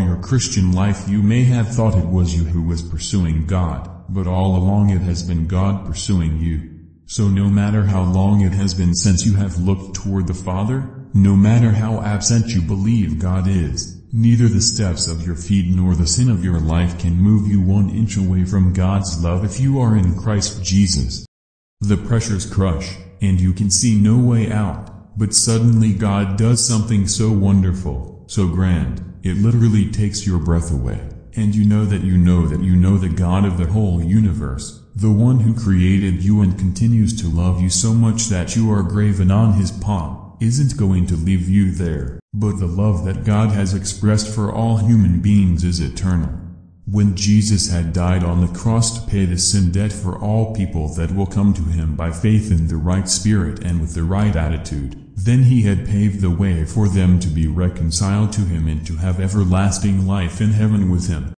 all your Christian life you may have thought it was you who was pursuing God, but all along it has been God pursuing you. So no matter how long it has been since you have looked toward the Father, no matter how absent you believe God is, neither the steps of your feet nor the sin of your life can move you one inch away from God's love if you are in Christ Jesus. The pressures crush, and you can see no way out, but suddenly God does something so wonderful, so grand, it literally takes your breath away, and you know that you know that you know the God of the whole universe, the one who created you and continues to love you so much that you are graven on his palm, isn't going to leave you there, but the love that God has expressed for all human beings is eternal. When Jesus had died on the cross to pay the sin debt for all people that will come to him by faith in the right spirit and with the right attitude, then he had paved the way for them to be reconciled to him and to have everlasting life in heaven with him.